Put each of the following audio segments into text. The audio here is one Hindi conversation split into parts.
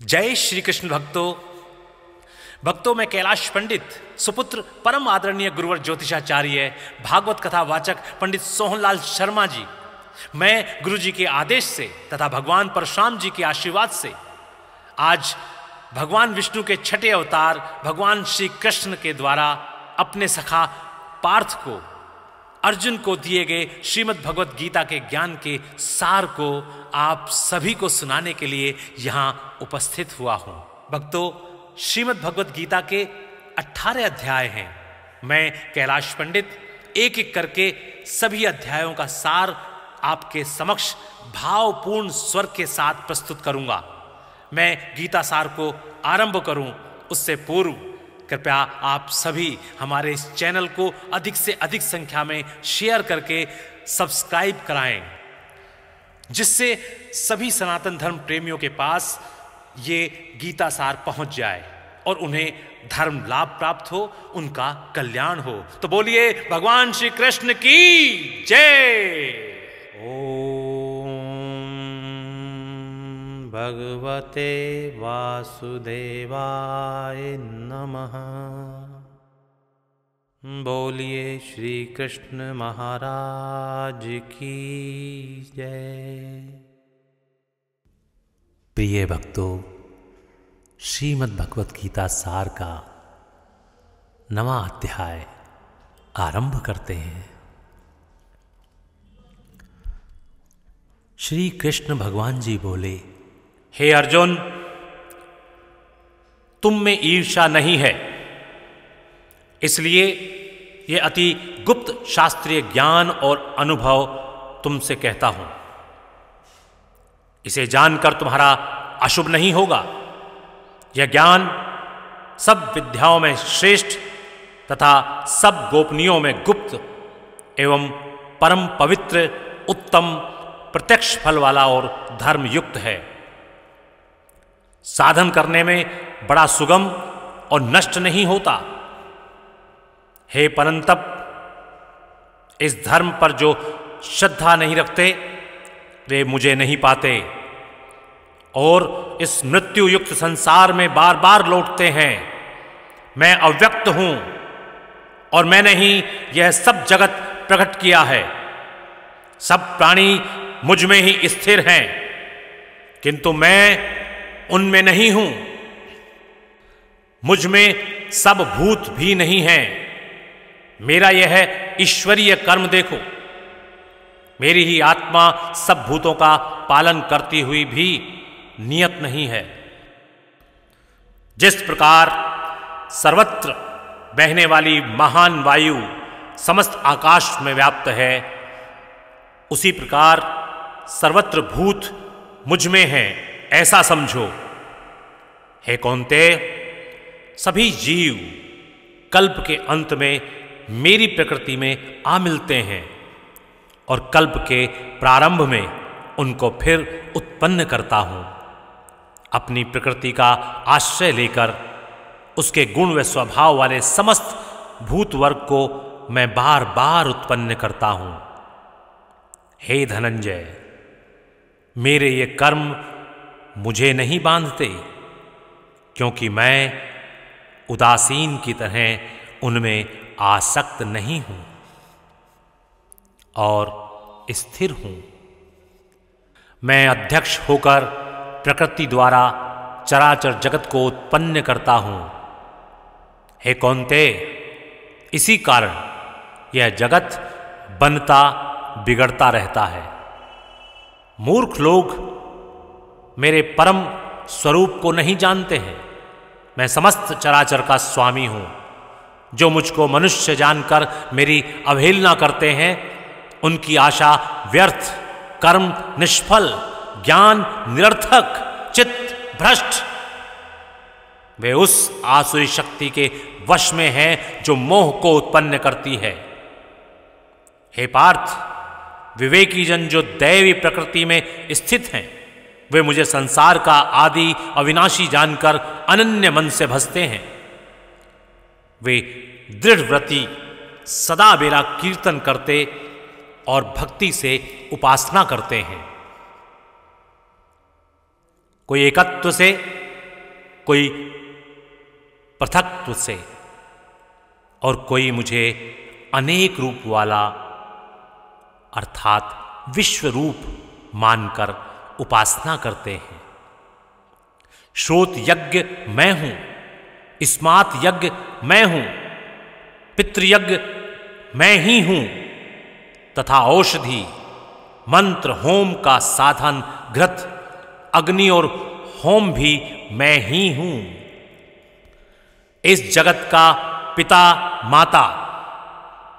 जय श्री कृष्ण भक्तों। भक्तों, में कैलाश पंडित, सुपुत्र परम आदरणीय गुरुवर ज्योतिषाचार्य, भागवत कथा वाचक पंडित सोहनलाल शर्मा जी। मैं गुरु जी के आदेश से तथा भगवान परशुराम जी के आशीर्वाद से आज भगवान विष्णु के छठे अवतार भगवान श्री कृष्ण के द्वारा अपने सखा पार्थ को अर्जुन को दिए गए श्रीमद् भगवत गीता के ज्ञान के सार को आप सभी को सुनाने के लिए यहाँ उपस्थित हुआ हूँ। भक्तों, श्रीमद् भगवत गीता के 18 अध्याय हैं। मैं कैलाश पंडित, एक एक करके सभी अध्यायों का सार आपके समक्ष भावपूर्ण स्वर के साथ प्रस्तुत करूँगा। मैं गीता सार को आरंभ करूँ, उससे पूर्व कृपया आप सभी हमारे इस चैनल को अधिक से अधिक संख्या में शेयर करके सब्सक्राइब कराएँ, जिससे सभी सनातन धर्म प्रेमियों के पास ये गीता सार पहुँच जाए और उन्हें धर्म लाभ प्राप्त हो, उनका कल्याण हो। तो बोलिए, भगवान श्री कृष्ण की जय। ॐ भगवते वासुदेवाय नमः। बोलिए श्री कृष्ण महाराज की जय। प्रिय भक्तों, श्रीमद् भगवत गीता सार का नवा अध्याय आरंभ करते हैं। श्री कृष्ण भगवान जी बोले हे अर्जुन, तुम में ईर्षा नहीं है। इसलिए यह अति गुप्त शास्त्रीय ज्ञान और अनुभव तुमसे कहता हूँ। इसे जानकर तुम्हारा अशुभ नहीं होगा। यह ज्ञान सब विद्याओं में श्रेष्ठ तथा सब गोपनीयों में गुप्त एवं परम पवित्र, उत्तम, प्रत्यक्ष फल वाला और धर्म युक्त है। साधन करने में बड़ा सुगम और नष्ट नहीं होता। हे परंतप इस धर्म पर जो श्रद्धा नहीं रखते, वे मुझे नहीं पाते। और इस मृत्यु युक्त संसार में बार बार लौटते हैं। मैं अव्यक्त हूँ और मैंने ही यह सब जगत प्रकट किया है। सब प्राणी मुझमें ही स्थिर हैं। किंतु मैं उनमें नहीं हूँ। मुझमें सब भूत भी नहीं हैं। मेरा यह ईश्वरीय कर्म देखो। मेरी ही आत्मा सब भूतों का पालन करती हुई भी नियत नहीं है। जिस प्रकार सर्वत्र बहने वाली महान वायु समस्त आकाश में व्याप्त है, उसी प्रकार सर्वत्र भूत मुझमें है। ऐसा समझो। हे कौनते, सभी जीव कल्प के अंत में मेरी प्रकृति में आ मिलते हैं और कल्प के प्रारंभ में उनको फिर उत्पन्न करता हूँ। अपनी प्रकृति का आश्रय लेकर, उसके गुण व स्वभाव वाले समस्त भूत वर्ग को मैं बार बार उत्पन्न करता हूँ। हे धनंजय, मेरे ये कर्म मुझे नहीं बांधते, क्योंकि मैं उदासीन की तरह उनमें आसक्त नहीं हूँ और स्थिर हूँ। मैं अध्यक्ष होकर प्रकृति द्वारा चराचर जगत को उत्पन्न करता हूँ। हे कौनते, इसी कारण यह जगत बनता बिगड़ता रहता है। मूर्ख लोग मेरे परम स्वरूप को नहीं जानते हैं। मैं समस्त चराचर का स्वामी हूँ। जो मुझको मनुष्य जानकर मेरी अवहेलना करते हैं, उनकी आशा व्यर्थ, कर्म निष्फल, ज्ञान निरर्थक, चित्त भ्रष्ट। वे उस आसुरी शक्ति के वश में हैं, जो मोह को उत्पन्न करती है। हे पार्थ विवेकी जन जो दैवी प्रकृति में स्थित हैं वे मुझे संसार का आदि अविनाशी जानकर अनन्य मन से भसते हैं। वे दृढ़ व्रति सदा मेरा कीर्तन करते और भक्ति से उपासना करते हैं। कोई एकत्व से, कोई पृथकत्व से, और कोई मुझे अनेक रूप वाला, अर्थात विश्व रूप मानकर उपासना करते हैं। श्रोत यज्ञ मैं हूँ, स्मात यज्ञ मैं हूँ पितृयज्ञ मैं ही हूँ, तथा औषधि, मंत्र, होम का साधन घृत अग्नि और होम भी मैं ही हूँ। इस जगत का पिता माता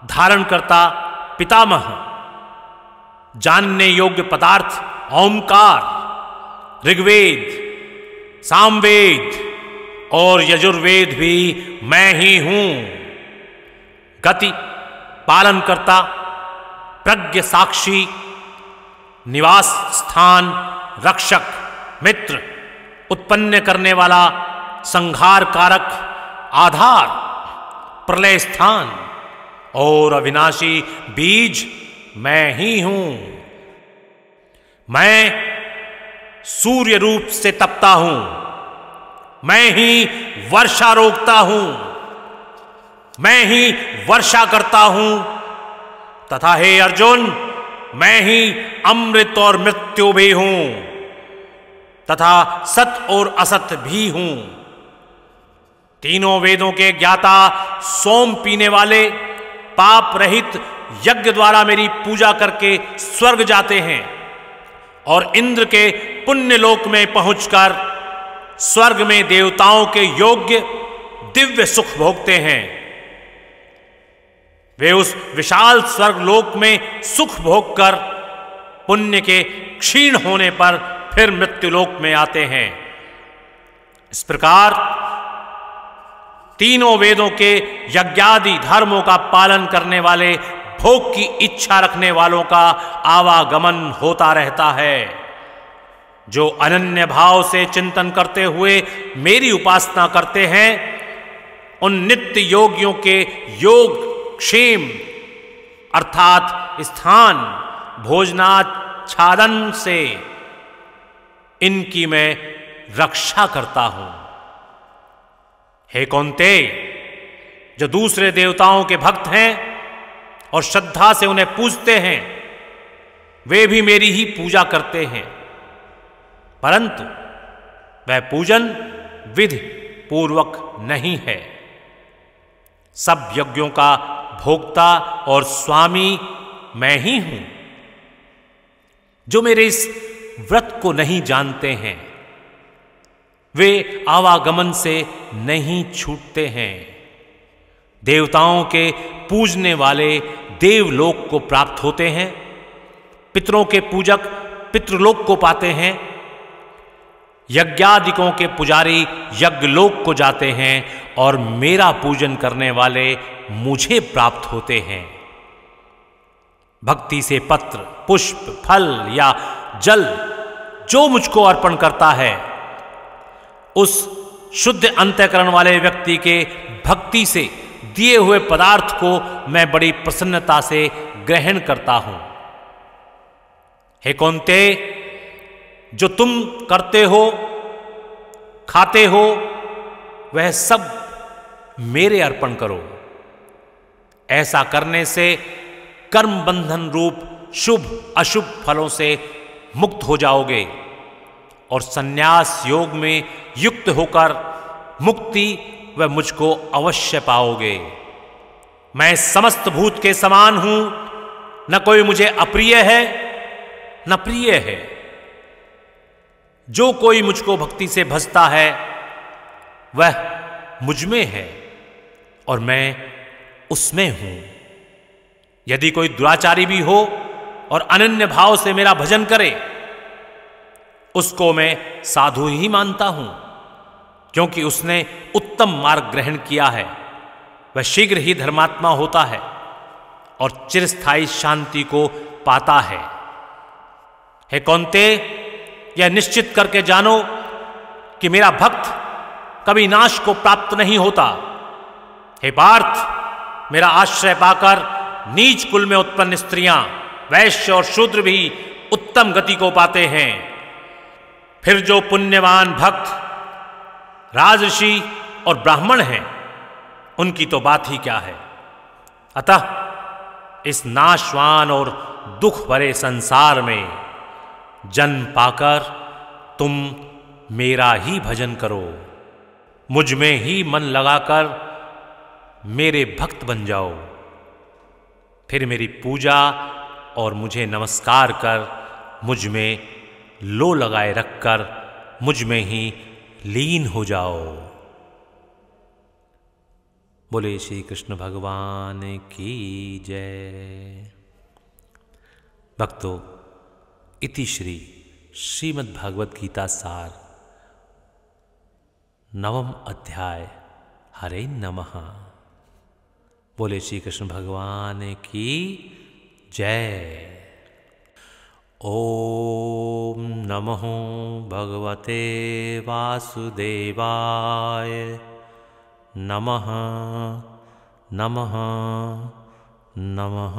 धारण करता पितामह, जानने योग्य पदार्थ ओंकार ऋग्वेद, सामवेद और यजुर्वेद भी मैं ही हूँ। गति पालन करता प्रज्ञ साक्षी, निवास स्थान, रक्षक, मित्र, उत्पन्न करने वाला, संहार कारक, आधार, प्रलय स्थान और अविनाशी बीज मैं ही हूँ। मैं सूर्य रूप से तपता हूँ। मैं ही वर्षा रोकता हूँ। मैं ही वर्षा करता हूँ। तथा हे अर्जुन, मैं ही अमृत और मृत्यु भी हूँ। तथा सत और असत भी हूँ। तीनों वेदों के ज्ञाता, सोम पीने वाले, पाप रहित यज्ञ द्वारा मेरी पूजा करके स्वर्ग जाते हैं। और इंद्र के पुण्य लोक में पहुंचकर स्वर्ग में देवताओं के योग्य दिव्य सुख भोगते हैं। वे उस विशाल स्वर्ग लोक में सुख भोगकर पुण्य के क्षीण होने पर फिर मृत्युलोक में आते हैं। इस प्रकार तीनों वेदों के यज्ञादि धर्मों का पालन करने वाले भोग की इच्छा रखने वालों का आवागमन होता रहता है। जो अनन्य भाव से चिंतन करते हुए मेरी उपासना करते हैं, उन नित्य योगियों के योग क्षेम, अर्थात स्थान भोजनाच्छादन से इनकी मैं रक्षा करता हूँ। हे कौनते, जो दूसरे देवताओं के भक्त हैं और श्रद्धा से उन्हें पूजते हैं। वे भी मेरी ही पूजा करते हैं। परंतु वह पूजन विधि पूर्वक नहीं है। सब यज्ञों का भोक्ता और स्वामी मैं ही हूँ, जो मेरे इस व्रत को नहीं जानते हैं। वे आवागमन से नहीं छूटते हैं। देवताओं के पूजने वाले देवलोक को प्राप्त होते हैं, पितरों के पूजक पितृलोक को पाते हैं, यज्ञादिकों के पुजारी यज्ञलोक को जाते हैं और मेरा पूजन करने वाले मुझे प्राप्त होते हैं। भक्ति से पत्र, पुष्प, फल या जल जो मुझको अर्पण करता है, उस शुद्ध अंत्यकरण वाले व्यक्ति के भक्ति से दिए हुए पदार्थ को मैं बड़ी प्रसन्नता से ग्रहण करता हूँ। हे कौनते, जो तुम करते हो, खाते हो, वह सब मेरे अर्पण करो। ऐसा करने से कर्म बंधन रूप शुभ, अशुभ फलों से मुक्त हो जाओगे और सन्यास योग में युक्त होकर मुक्ति व मुझको अवश्य पाओगे। मैं समस्त भूत के समान हूँ। न कोई मुझे अप्रिय है, न प्रिय है। जो कोई मुझको भक्ति से भजता है, वह मुझमें है और मैं उसमें हूँ। यदि कोई दुराचारी भी हो और अनन्य भाव से मेरा भजन करे, उसको मैं साधु ही मानता हूँ, क्योंकि उसने उत्तम मार्ग ग्रहण किया है, वह शीघ्र ही धर्मात्मा होता है और चिरस्थायी शांति को पाता है। हे कौनते, यह निश्चित करके जानो कि मेरा भक्त कभी नाश को प्राप्त नहीं होता। हे पार्थ, मेरा आश्रय पाकर नीच कुल में उत्पन्न स्त्रियाँ, वैश्य और शूद्र भी उत्तम गति को पाते हैं। फिर जो पुण्यवान भक्त राजऋषि और ब्राह्मण हैं, उनकी तो बात ही क्या है? अतः इस नाशवान और दुख भरे संसार में जन्म पाकर तुम मेरा ही भजन करो। मुझमें ही मन लगाकर मेरे भक्त बन जाओ। फिर मेरी पूजा और मुझे नमस्कार कर मुझमें लो लगाए रखकर मुझमें ही लीन हो जाओ। बोले श्री कृष्ण भगवान की जय। भक्तों, इति श्री श्रीमद्भागवत गीता सार, नवम अध्याय, हरे नमः। बोले श्री कृष्ण भगवान की जय। ॐ नमः भगवते वासुदेवाय। नमः नमः नमः।